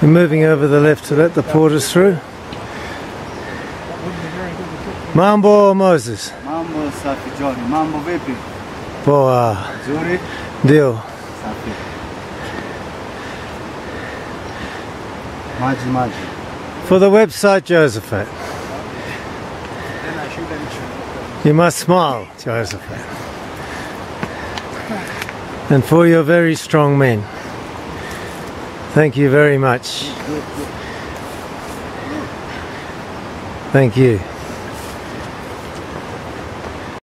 We're moving over the left to let the porters through. Mambo Moses. Mambo safi John, mambo vipi? Poa. Nzuri? Ndio. Safi. Maji maji. For the website, Josephat. You must smile, Josephat. And for your very strong men. Thank you very much. Thank you.